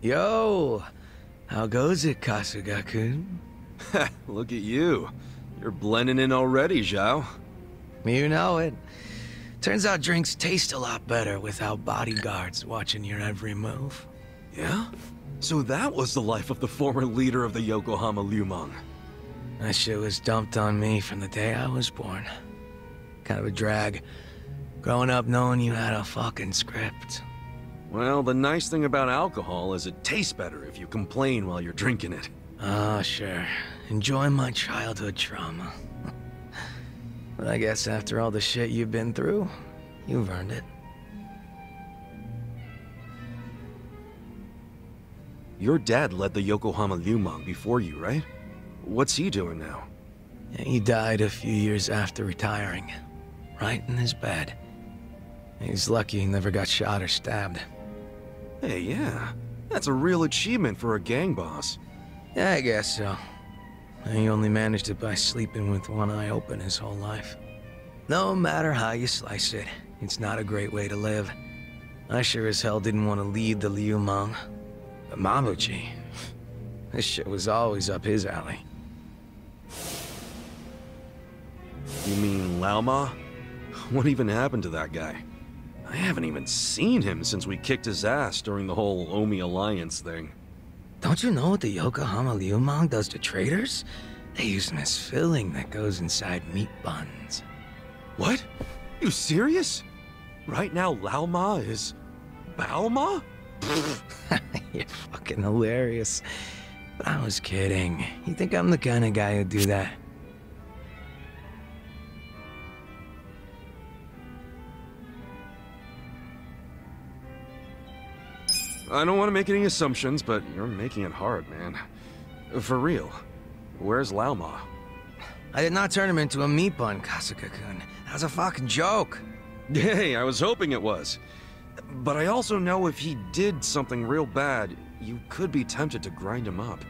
Yo! How goes it, Kasuga-kun? Look at you. You're blending in already, Zhao. You know it. Turns out drinks taste a lot better without bodyguards watching your every move. Yeah? So that was the life of the former leader of the Yokohama Liumang. That shit was dumped on me from the day I was born. Kind of a drag. Growing up knowing you had a fucking script. Well, the nice thing about alcohol is it tastes better if you complain while you're drinking it. Ah, sure. Enjoy my childhood trauma. but I guess after all the shit you've been through, you've earned it. Your dad led the Yokohama Liumang before you, right? What's he doing now? He died a few years after retiring. Right in his bed. He's lucky he never got shot or stabbed. Hey, yeah. That's a real achievement for a gang boss. Yeah, I guess so. He only managed it by sleeping with one eye open his whole life. No matter how you slice it, it's not a great way to live. I sure as hell didn't want to lead the Liumang. But Mabuchi, this shit was always up his alley. You mean Laoma? What even happened to that guy? I haven't even seen him since we kicked his ass during the whole Omi Alliance thing. Don't you know what the Yokohama Liumang does to traitors? They use them as filling that goes inside meat buns. What? You serious? Right now Laoma is... Baoma? You're fucking hilarious. But I was kidding. You think I'm the kind of guy who'd do that? I don't want to make any assumptions, but you're making it hard, man. For real. Where's Laoma? I did not turn him into a meat bun, Kasuga-kun. That was a fucking joke. Hey, I was hoping it was. But I also know if he did something real bad, you could be tempted to grind him up.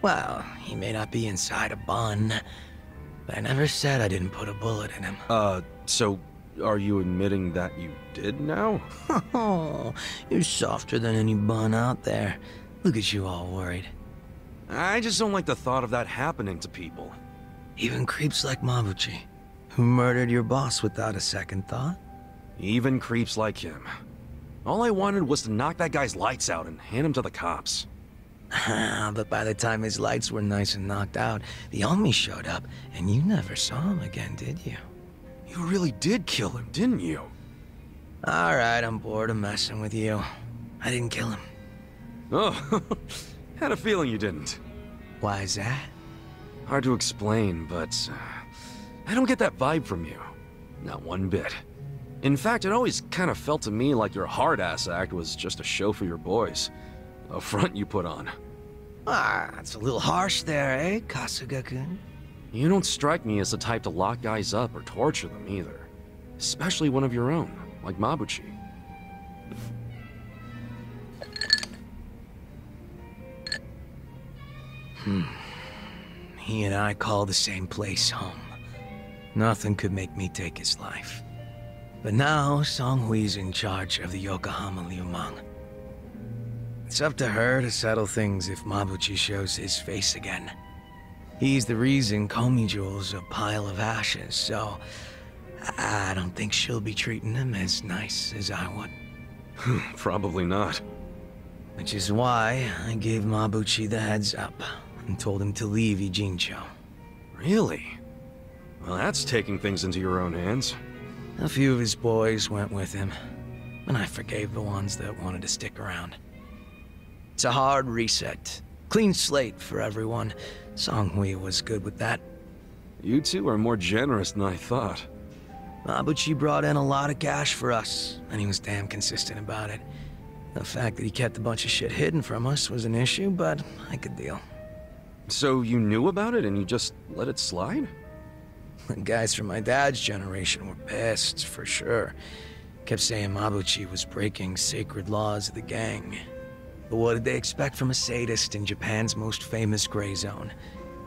Well, he may not be inside a bun, but I never said I didn't put a bullet in him. Uh, so are you admitting that you did now? Oh, you're softer than any bun out there. Look at you all worried. I just don't like the thought of that happening to people. Even creeps like Mabuchi, who murdered your boss without a second thought. Even creeps like him. All I wanted was to knock that guy's lights out and hand him to the cops. Ah, but by the time his lights were nice and knocked out, the army showed up, and you never saw him again, did you? You really did kill him, didn't you? Alright, I'm bored of messing with you. I didn't kill him. Oh, had a feeling you didn't. Why is that? Hard to explain, but uh, I don't get that vibe from you. Not one bit. In fact, it always kind of felt to me like your hard-ass act was just a show for your boys. A front you put on. Ah, that's a little harsh there, eh, Kasuga-kun? You don't strike me as the type to lock guys up or torture them either. Especially one of your own, like Mabuchi. Hmm. He and I call the same place home. Nothing could make me take his life. But now, Seong-hui's in charge of the Yokohama Liumang. It's up to her to settle things if Mabuchi shows his face again. He's the reason Geomijul's a pile of ashes, so... I don't think she'll be treating him as nice as I would. Hmm, probably not. Which is why I gave Mabuchi the heads up and told him to leave Ijincho. Really? Well, that's taking things into your own hands. A few of his boys went with him, and I forgave the ones that wanted to stick around. It's a hard reset. Clean slate for everyone. Seong-hui was good with that. You two are more generous than I thought. Mabuchi brought in a lot of cash for us, and he was damn consistent about it. The fact that he kept a bunch of shit hidden from us was an issue, but I could deal. So you knew about it and you just let it slide? The guys from my dad's generation were pissed, for sure. Kept saying Mabuchi was breaking sacred laws of the gang. But what did they expect from a sadist in Japan's most famous gray zone?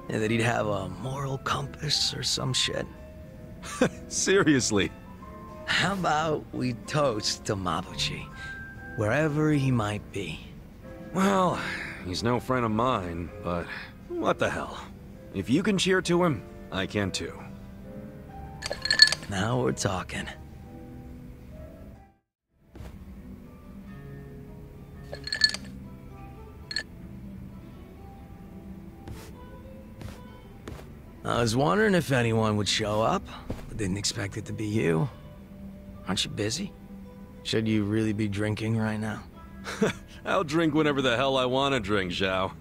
That he'd have a moral compass or some shit? Seriously? How about we toast to Mabuchi, wherever he might be? Well, he's no friend of mine, but what the hell. If you can cheer to him, I can too. Now we're talking. I was wondering if anyone would show up, but didn't expect it to be you. Aren't you busy? Should you really be drinking right now? I'll drink whenever the hell I want to drink, Zhao.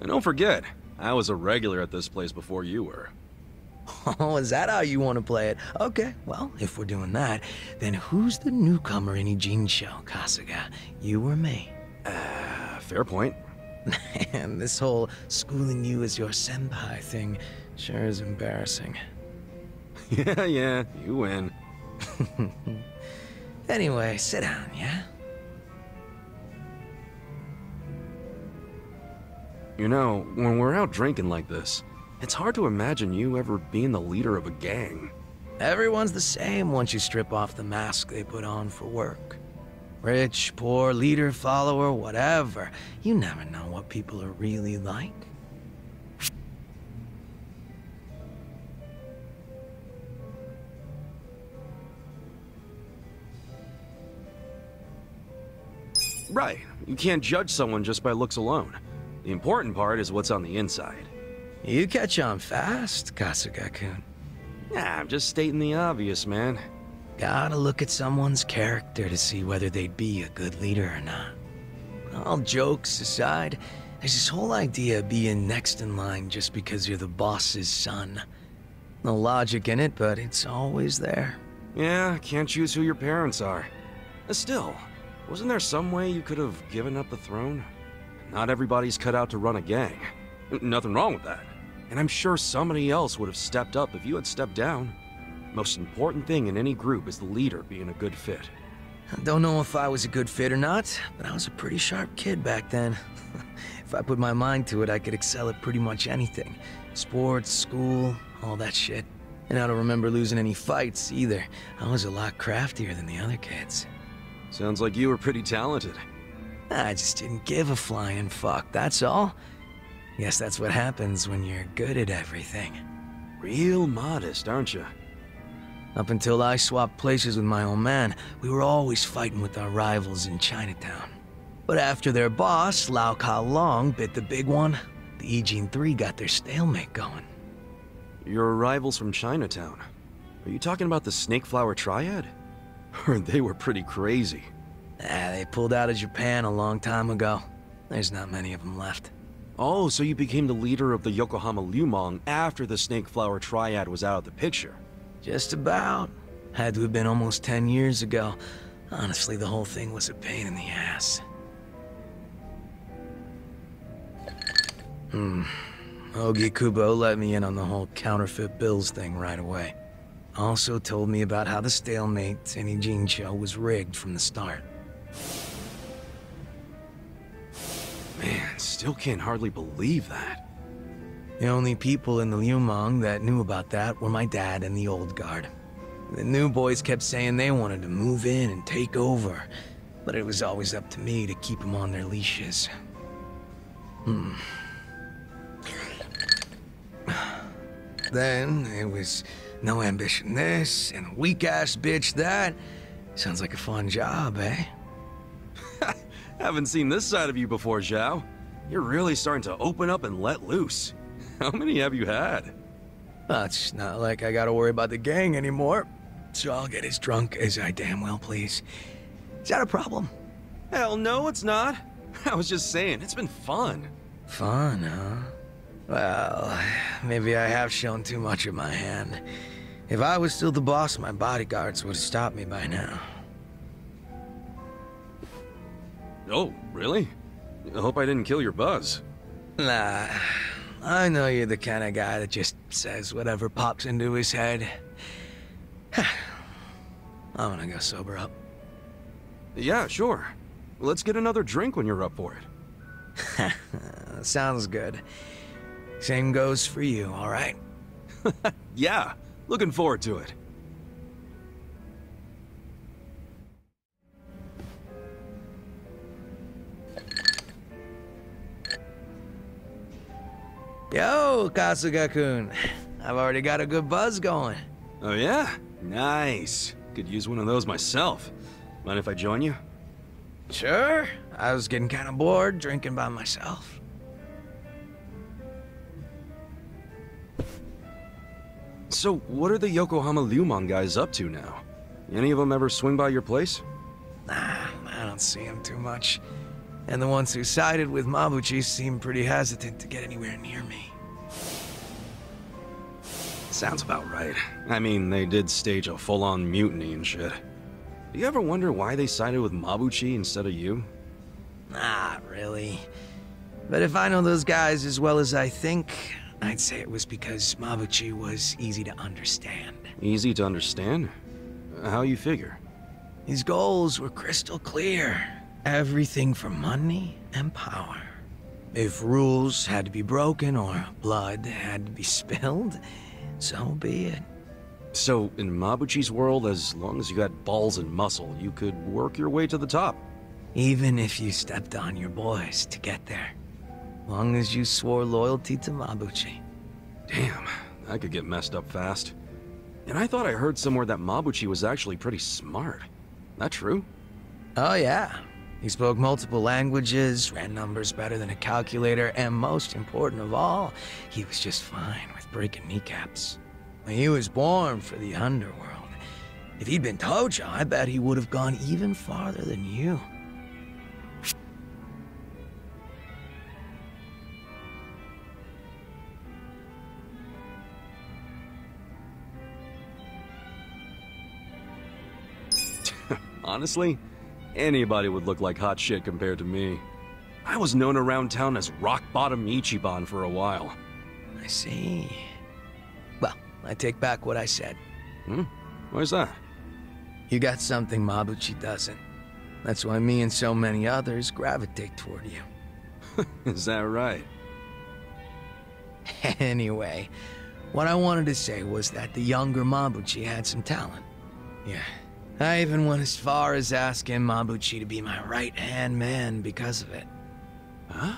And don't forget, I was a regular at this place before you were. Oh, is that how you want to play it? Okay, well, if we're doing that, then who's the newcomer in Ijincho, Kasuga? You or me? Uh, fair point. Man, this whole schooling you as your senpai thing sure is embarrassing. yeah, yeah, you win. anyway, sit down, yeah? You know, when we're out drinking like this, it's hard to imagine you ever being the leader of a gang. Everyone's the same once you strip off the mask they put on for work. Rich, poor, leader, follower, whatever. You never know what people are really like. Right. You can't judge someone just by looks alone. The important part is what's on the inside. You catch on fast, Kasuga-kun. Nah, I'm just stating the obvious, man. Gotta look at someone's character to see whether they'd be a good leader or not. All jokes aside, there's this whole idea of being next in line just because you're the boss's son. No logic in it, but it's always there. Yeah, can't choose who your parents are. Still, wasn't there some way you could have given up the throne? Not everybody's cut out to run a gang. Nothing wrong with that. And I'm sure somebody else would have stepped up if you had stepped down. Most important thing in any group is the leader being a good fit. I don't know if I was a good fit or not, but I was a pretty sharp kid back then. if I put my mind to it, I could excel at pretty much anything. Sports, school, all that shit. And I don't remember losing any fights, either. I was a lot craftier than the other kids. Sounds like you were pretty talented. I just didn't give a flying fuck, that's all. Guess that's what happens when you're good at everything. Real modest, aren't you? Up until I swapped places with my old man, we were always fighting with our rivals in Chinatown. But after their boss, Lao Ka Long, bit the big one, the Ijin 3 got their stalemate going. Your rivals from Chinatown. Are you talking about the Snakeflower Triad? Heard they were pretty crazy. Ah, they pulled out of Japan a long time ago. There's not many of them left. Oh, so you became the leader of the Yokohama Liumang after the Snakeflower Triad was out of the picture? Just about. Had to have been almost 10 years ago. Honestly, the whole thing was a pain in the ass. Hmm. Ogi Kubo let me in on the whole counterfeit bills thing right away. Also told me about how the stalemate in Ijincho was rigged from the start. Man, still can't hardly believe that. The only people in the Liumang that knew about that were my dad and the old guard. The new boys kept saying they wanted to move in and take over, but it was always up to me to keep them on their leashes. Hmm. Then it was no ambition this and a weak ass bitch that. Sounds like a fun job, eh? Haven't seen this side of you before, Zhao. You're really starting to open up and let loose. How many have you had? Well, it's not like I gotta worry about the gang anymore. So I'll get as drunk as I damn well please. Is that a problem? Hell no, it's not. I was just saying, it's been fun. Fun, huh? Well, maybe I have shown too much of my hand. If I was still the boss, my bodyguards would have stopped me by now. Oh, really? I hope I didn't kill your buzz. Nah, I know you're the kind of guy that just says whatever pops into his head. I'm gonna go sober up. Yeah, sure. Let's get another drink when you're up for it. Sounds good. Same goes for you, alright? yeah, Looking forward to it. Yo, Kasuga-kun. I've already got a good buzz going. Oh yeah? Nice. Could use one of those myself. Mind if I join you? Sure. I was getting kind of bored drinking by myself. So, what are the Yokohama Liumang guys up to now? Any of them ever swing by your place? Nah, I don't see them too much. And the ones who sided with Mabuchi seem pretty hesitant to get anywhere near me. Sounds about right. I mean, they did stage a full-on mutiny and shit. Do you ever wonder why they sided with Mabuchi instead of you? Not really. But if I know those guys as well as I think, I'd say it was because Mabuchi was easy to understand. Easy to understand? How you figure? His goals were crystal clear. Everything for money and power. If rules had to be broken or blood had to be spilled, so be it. So, in Mabuchi's world, as long as you got balls and muscle, you could work your way to the top. Even if you stepped on your boys to get there. Long as you swore loyalty to Mabuchi. Damn, that could get messed up fast. And I thought I heard somewhere that Mabuchi was actually pretty smart. That true? Oh yeah. He spoke multiple languages, ran numbers better than a calculator, and most important of all, he was just fine with breaking kneecaps. He was born for the underworld. If he'd been Tojo, I bet he would have gone even farther than you. Honestly, anybody would look like hot shit compared to me. I was known around town as Rock Bottom Ichiban for a while. I see. Well, I take back what I said. Hmm? Why's that? You got something Mabuchi doesn't. That's why me and so many others gravitate toward you. Is that right? anyway, what I wanted to say was that the younger Mabuchi had some talent. Yeah, I even went as far as asking Mabuchi to be my right-hand man because of it. Huh?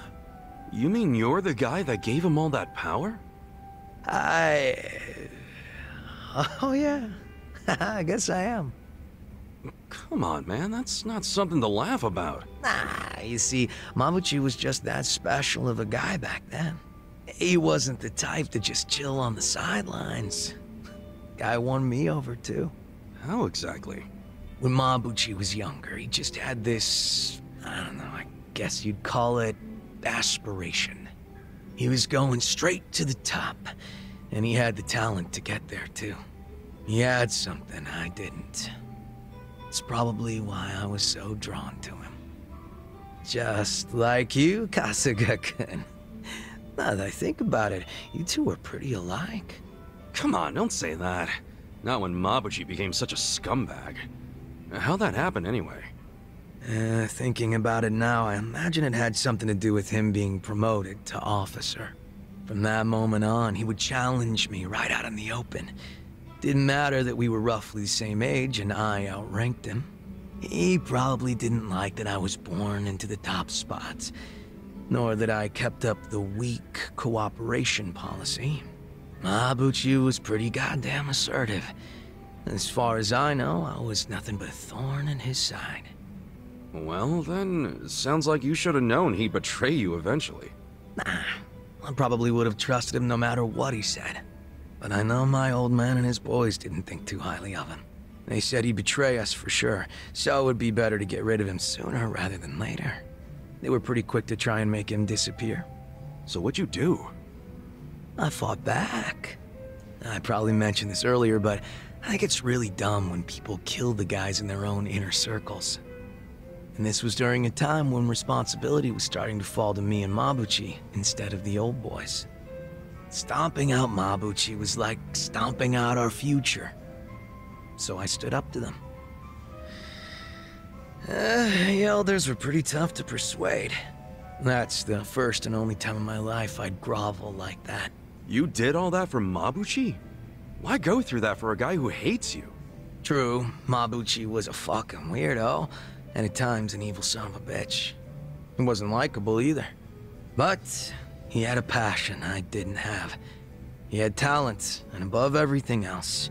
You mean you're the guy that gave him all that power? I... Oh yeah, I guess I am. Come on, man, that's not something to laugh about. Nah, you see, Mabuchi was just that special of a guy back then. He wasn't the type to just chill on the sidelines. Guy won me over too. How exactly? When Mabuchi was younger, he just had this, I don't know, I guess you'd call it aspiration. He was going straight to the top, and he had the talent to get there too. He had something I didn't. It's probably why I was so drawn to him. Just like you, Kasuga-kun. Now that I think about it, you two are pretty alike. Come on, don't say that. Not when Mabuchi became such a scumbag. How'd that happen anyway? Uh, thinking about it now, I imagine it had something to do with him being promoted to officer. From that moment on, he would challenge me right out in the open. Didn't matter that we were roughly the same age and I outranked him. He probably didn't like that I was born into the top spots, nor that I kept up the weak cooperation policy. Mabuchi was pretty goddamn assertive. As far as I know, I was nothing but a thorn in his side. Well, then, sounds like you should have known he'd betray you eventually. Nah, I probably would have trusted him no matter what he said. But I know my old man and his boys didn't think too highly of him. They said he'd betray us for sure, so it would be better to get rid of him sooner rather than later. They were pretty quick to try and make him disappear. So what'd you do? I fought back. I probably mentioned this earlier, but I think it's really dumb when people kill the guys in their own inner circles. And this was during a time when responsibility was starting to fall to me and Mabuchi instead of the old boys. Stomping out Mabuchi was like stomping out our future. So I stood up to them. Uh, the elders were pretty tough to persuade. That's the first and only time in my life I'd grovel like that. You did all that for Mabuchi? Why go through that for a guy who hates you? True, Mabuchi was a fucking weirdo, and at times an evil son of a bitch. He wasn't likable either. But He had a passion I didn't have. He had talent, and above everything else,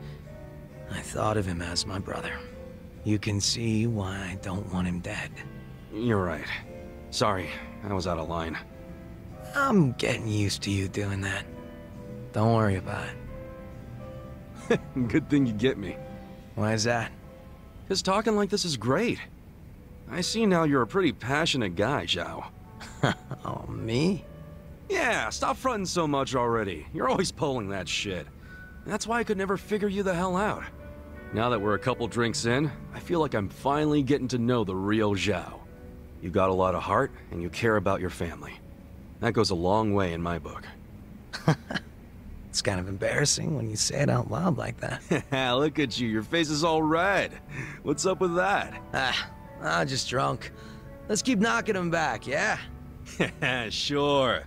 I thought of him as my brother. You can see why I don't want him dead. You're right. Sorry, I was out of line. I'm getting used to you doing that. Don't worry about it. Good thing you get me. Why is that? Because talking like this is great. I see now you're a pretty passionate guy, Zhao. oh, me? Yeah, stop fronting so much already. You're always pulling that shit. That's why I could never figure you the hell out. Now that we're a couple drinks in, I feel like I'm finally getting to know the real Zhao. You got a lot of heart, and you care about your family. That goes a long way in my book. it's kind of embarrassing when you say it out loud like that. Look at you, your face is all red. What's up with that? Ah, I'm just drunk. Let's keep knocking him back, yeah? sure.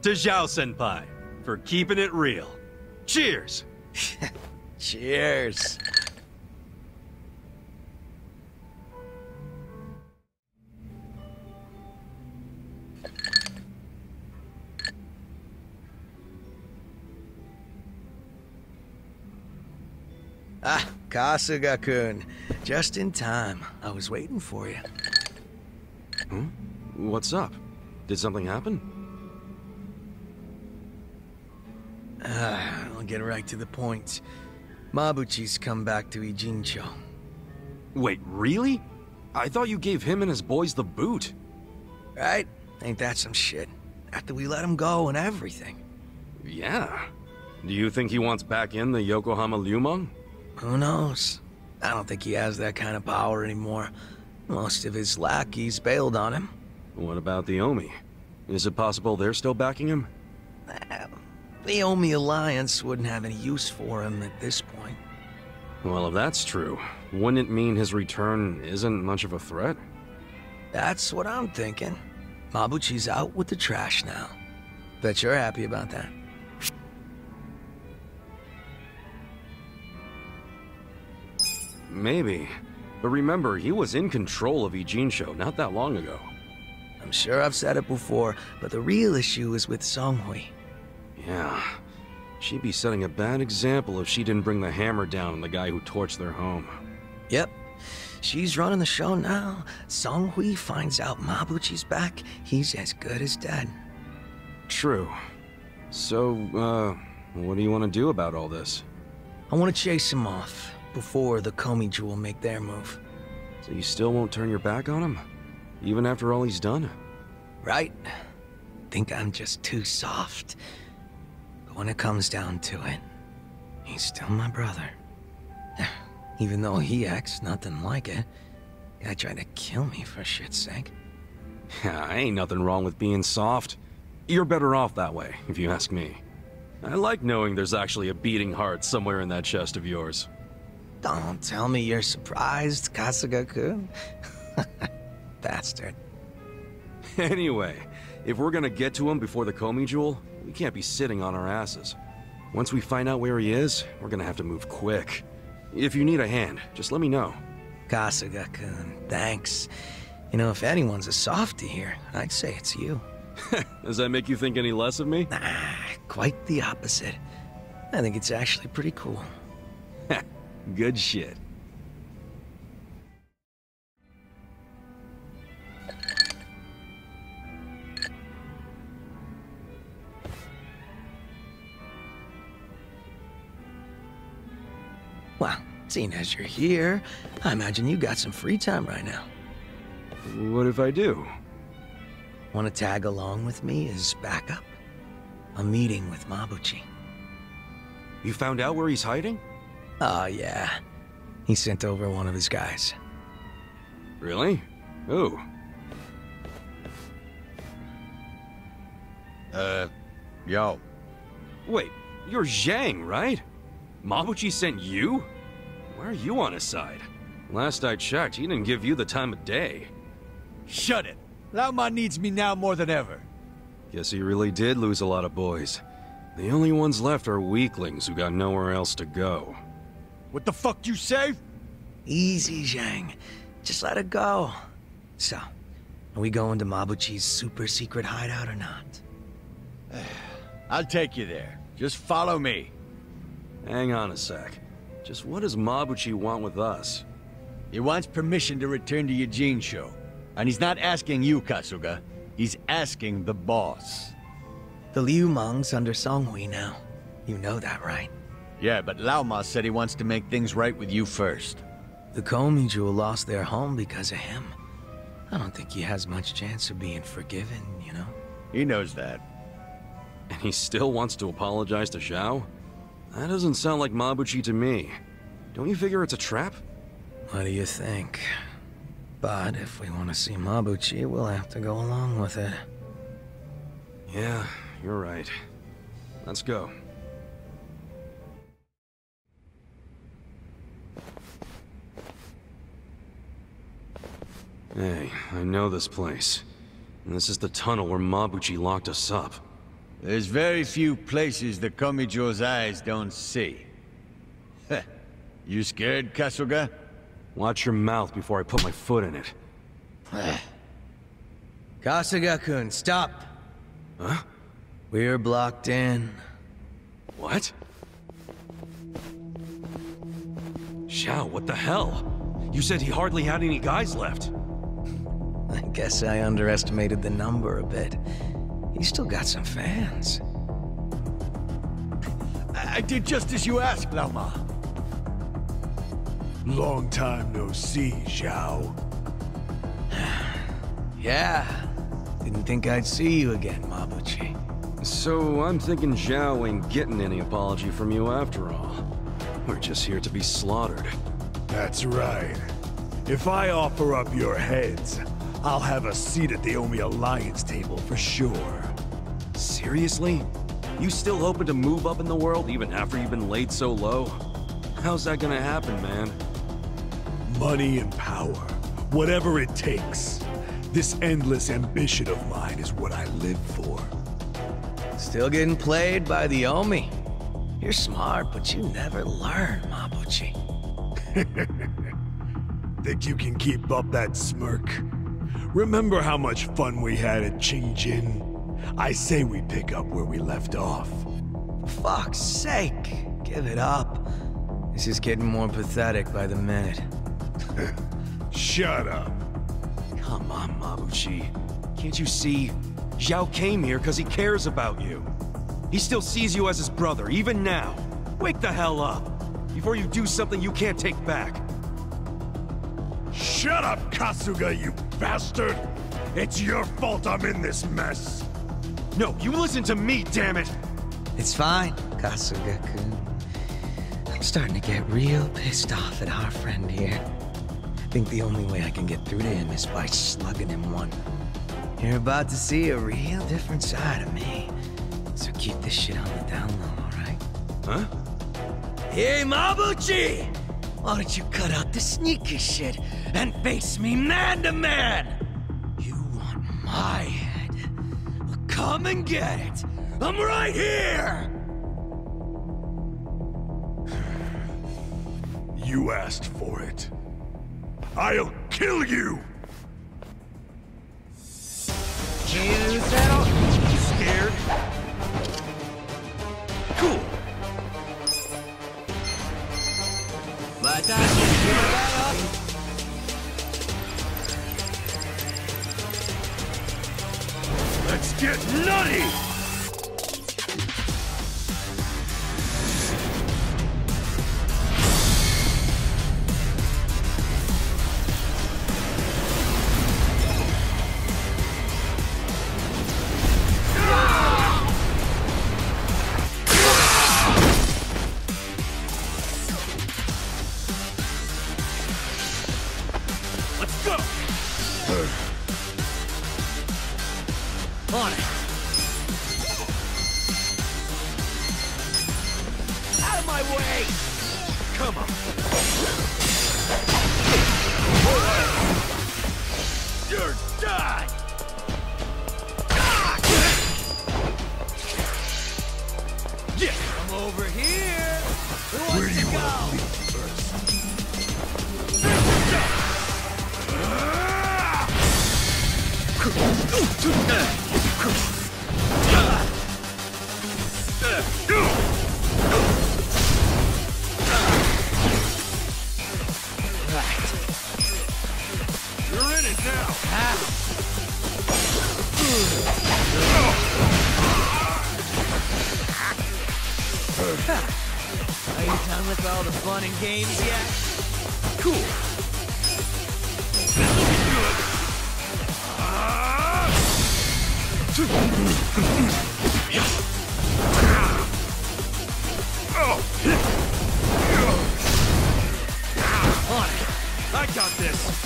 To Zhao-senpai, for keeping it real. Cheers! Cheers. Ah, Kasuga-kun. Just in time. I was waiting for you. Hmm? What's up? Did something happen? Ah, I'll get right to the point. Mabuchi's come back to Ijincho. Wait, really? I thought you gave him and his boys the boot. Right? Ain't that some shit? After we let him go and everything. Yeah. Do you think he wants back in the Yokohama Liumang? Who knows? I don't think he has that kind of power anymore. Most of his lackeys bailed on him. What about the Omi? Is it possible they're still backing him? the Omi Alliance wouldn't have any use for him at this point. Well, if that's true, wouldn't it mean his return isn't much of a threat? That's what I'm thinking. Mabuchi's out with the trash now. Bet you're happy about that. Maybe. But remember, he was in control of Ijincho not that long ago. I'm sure I've said it before, but the real issue is with Seong-hui. Yeah. She'd be setting a bad example if she didn't bring the hammer down on the guy who torched their home. Yep. She's running the show now. Seong-hui finds out Mabuchi's back, he's as good as dead. True. So, uh, what do you want to do about all this? I want to chase him off before the Geomijul make their move. So you still won't turn your back on him? Even after all he's done? Right. Think I'm just too soft. But when it comes down to it, he's still my brother. Even though he acts nothing like it. Guy tried to kill me for shit's sake. Yeah, ain't nothing wrong with being soft. You're better off that way, if you ask me. I like knowing there's actually a beating heart somewhere in that chest of yours. Don't tell me you're surprised, Kasuga-kun. Bastard. Anyway, if we're gonna get to him before the Geomijul, we can't be sitting on our asses. Once we find out where he is, we're gonna have to move quick. If you need a hand, just let me know. Kasuga-kun, thanks. You know, if anyone's a softie here, I'd say it's you. Does that make you think any less of me? Nah, quite the opposite. I think it's actually pretty cool. Good shit. Well, seeing as you're here, I imagine you got some free time right now. What if I do? Want to tag along with me as backup? A meeting with Mabuchi. You found out where he's hiding? Oh, yeah. He sent over one of his guys. Really? Who? Uh, yo. Wait, you're Zhang, right? Mabuchi sent you? Why are you on his side? Last I checked, he didn't give you the time of day. Shut it! Laoma needs me now more than ever. Guess he really did lose a lot of boys. The only ones left are weaklings who got nowhere else to go. What the fuck you say? Easy, Zhang. Just let it go. So, are we going to Mabuchi's super secret hideout or not? I'll take you there. Just follow me. Hang on a sec. Just what does Mabuchi want with us? He wants permission to return to Ijincho. And he's not asking you, Kasuga. He's asking the boss. The Liumang's under Seong-hui now. You know that, right? Yeah, but Lao Ma said he wants to make things right with you first. The Geomijul lost their home because of him. I don't think he has much chance of being forgiven, you know? He knows that. And he still wants to apologize to Zhao? That doesn't sound like Mabuchi to me. Don't you figure it's a trap? What do you think? But if we want to see Mabuchi, we'll have to go along with it. Yeah, you're right. Let's go. Hey, I know this place. And this is the tunnel where Mabuchi locked us up. There's very few places the Geomijul's eyes don't see. you scared, Kasuga? Watch your mouth before I put my foot in it. Kasuga-kun, stop! Huh? We're blocked in. What? Zhao, what the hell? You said he hardly had any guys left. I guess I underestimated the number a bit. He's still got some fans. I, I did just as you asked, Lao Ma. Long time no see, Zhao. Yeah. Didn't think I'd see you again, Mabuchi. So I'm thinking Zhao ain't getting any apology from you after all. We're just here to be slaughtered. That's right. If I offer up your heads, I'll have a seat at the Omi Alliance table for sure. Seriously? You still hoping to move up in the world even after you've been laid so low? How's that gonna happen, man? Money and power, whatever it takes. This endless ambition of mine is what I live for. Still getting played by the Omi. You're smart, but you never learn, Mabuchi. Think you can keep up that smirk? Remember how much fun we had at Qingjin? I say we pick up where we left off. Fuck's sake! Give it up. This is getting more pathetic by the minute. Shut up. Come on, Mabuchi. Can't you see? Zhao came here because he cares about you. He still sees you as his brother, even now. Wake the hell up, before you do something you can't take back. Shut up, Kasuga, you bastard! It's your fault I'm in this mess! No, you listen to me, damn it! It's fine, Kasuga-kun. I'm starting to get real pissed off at our friend here. I think the only way I can get through to him is by slugging him one. You're about to see a real different side of me. So keep this shit on the down low, alright? Huh? Hey, Mabuchi! Why don't you cut out the sneaky shit and face me man to man? You want my head? Well, come and get it. I'm right here! You asked for it. I'll kill you! Scared? Get nutty! Are you done with all the fun and games yet? Cool. I got this.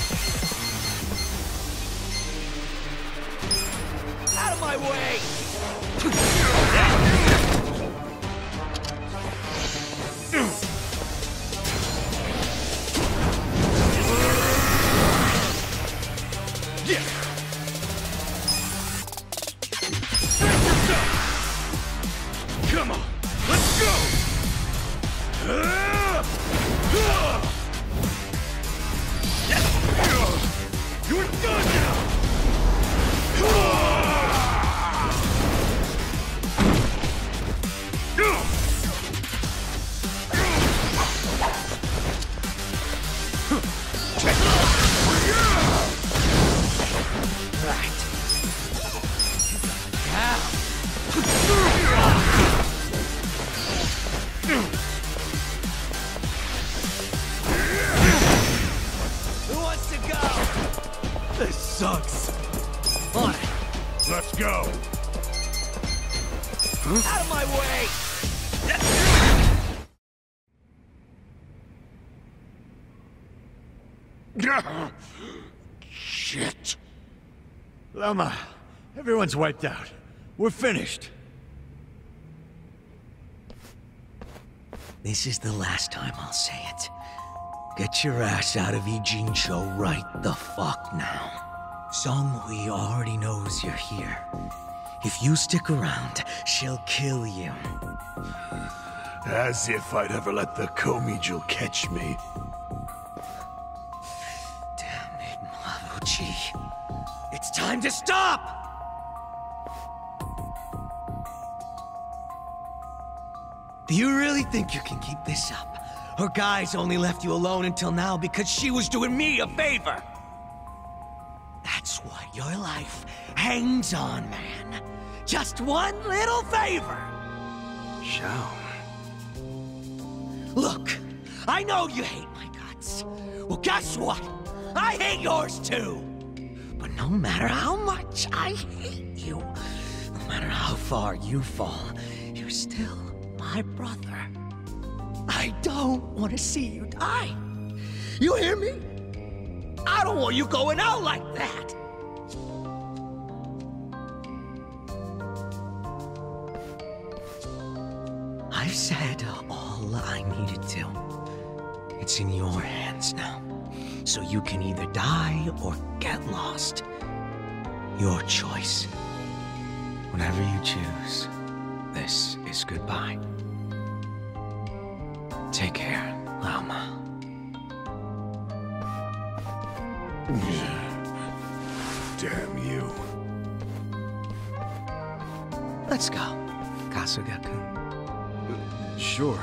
Shit. Laoma, everyone's wiped out. We're finished. This is the last time I'll say it. Get your ass out of Ijincho right the fuck now. Song Hui already knows you're here. If you stick around, she'll kill you. As if I'd ever let the Geomijul catch me. Time to stop! Do you really think you can keep this up? Her guys only left you alone until now because she was doing me a favor. That's what your life hangs on, man. Just one little favor. Shao. Look, I know you hate my guts. Well, guess what? I hate yours too. No matter how much I hate you, no matter how far you fall, you're still my brother. I don't want to see you die. You hear me? I don't want you going out like that. I've said all I needed to. It's in your hands now. So you can either die or get lost. Your choice. Whenever you choose, this is goodbye. Take care, Laoma. Damn you. Let's go, Kasuga-kun. Uh, sure.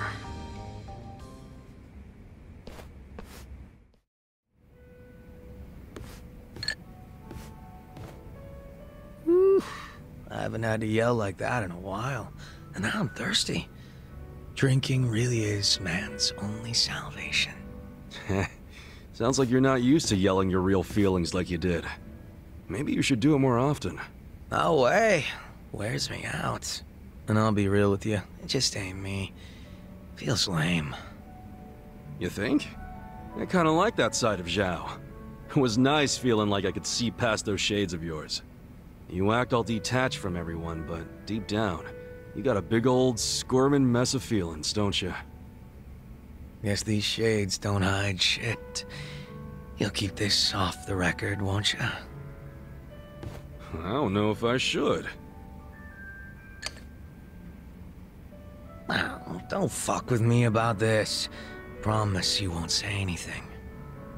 Haven't had to yell like that in a while, and now I'm thirsty. Drinking really is man's only salvation. Sounds like you're not used to yelling your real feelings like you did. Maybe you should do it more often. No way. Wears me out. And I'll be real with you, it just ain't me. Feels lame. You think? I kinda like that side of Zhao. It was nice feeling like I could see past those shades of yours. You act all detached from everyone, but deep down, you got a big old squirming mess of feelings, don't you? Guess these shades don't hide shit. You'll keep this off the record, won't you? I don't know if I should. Well, don't fuck with me about this. Promise you won't say anything.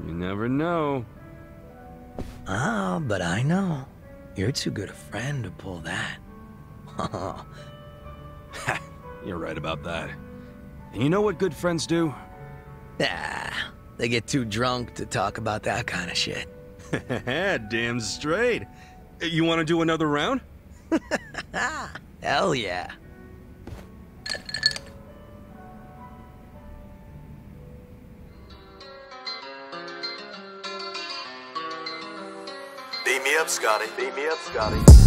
You never know. Ah, but I know. You're too good a friend to pull that. You're right about that. And you know what good friends do? ah, They get too drunk to talk about that kind of shit. Damn straight. You want to do another round? Hell yeah. Beat me up, Scotty. Beat me up, Scotty.